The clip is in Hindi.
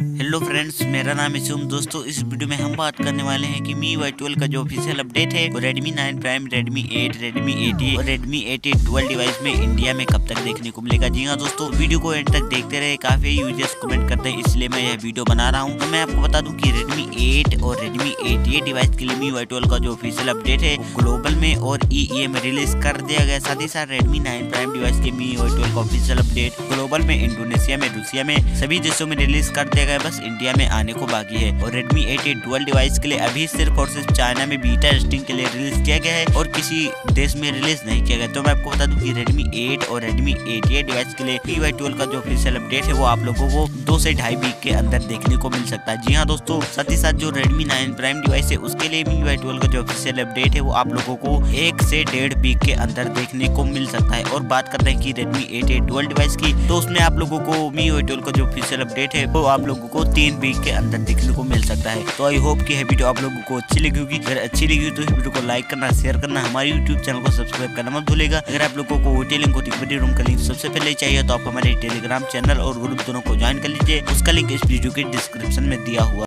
हेलो फ्रेंड्स मेरा नाम है सुम दोस्तों, इस वीडियो में हम बात करने वाले हैं कि मी वाई ट्वेल्व का जो ऑफिशियल अपडेट है, वो रेडमी 9 प्राइम रेडमी 8 रेडमी 8 और रेडमी 8 ट्वेल्व डिवाइस में इंडिया में कब तक देखने को मिलेगा? जी हाँ दोस्तों, वीडियो को एंड तक देखते रहे। काफ़ी यूज़र्स कमेंट करते हैं, इसलिए मैं यह वीडियो बना रहा हूँ। तो मैं आपको बता दूँ की रेडमी एट और रेडमी एट डिवाइस के लिए मी वाई ट्वेल्व का जो ऑफिशियल अपडेट है ग्लोबल में और ई e में रिलीज़ कर दिया गया साथ ही साथ रेडमी नाइन प्राइम डिवाइस के मी वाई ट्वेल्व का ऑफिशियल अपडेट ग्लोबल में इंडोनेशिया में रूसिया में, सभी देशों में रिलीज़ कर दिया गया बस इंडिया में आने को बाकी है। और Redmi 8 डुअल डिवाइस के लिए अभी सिर्फ़ और सिर्फ़ चाइना में बीटा टेस्टिंग के लिए रिलीज़ किया गया है और किसी देश में रिलीज़ नहीं किया गया। तो मैं आपको बता दूँ कि Redmi 8 और Redmi 8 डिवाइस के लिए पी ट्वेल्व का जो ऑफिशियल अपडेट है, वो आप लोगों को दो से ढाई वीक के अंदर देखने को मिल सकता है। जी हाँ दोस्तों, साथ ही साथ जो Redmi 9 प्राइम डिवाइस है, उसके लिए मी वाई ट्वेल्व का जो ऑफिशियल अपडेट है, वो आप लोगों को एक से डेढ़ वीक के अंदर देखने को मिल सकता है। और बात करते हैं की Redmi 8 डुअल डिवाइस की तो उसमें आप लोगों को मी का जो ऑफिशियल अपडेट है, वो आप लोगों को तीन वीक के अंदर देखने को मिल सकता है। तो आई होप की वीडियो आप लोगों को अच्छी लगी होगी। अगर अच्छी लगी हो तो इस वीडियो को लाइक करना शेयर करना। हमारे यूट्यूब चैनल को सब्सक्राइब करना मत भूलेगा। अगर आप लोगों को टेलिंग लिंक रूम का लिंक सबसे पहले चाहिए तो आप हमारे टेलीग्राम चैनल और ग्रुप दोनों को ज्वाइन कर लीजिए। उसका लिंक इस वीडियो के डिस्क्रिप्शन में दिया हुआ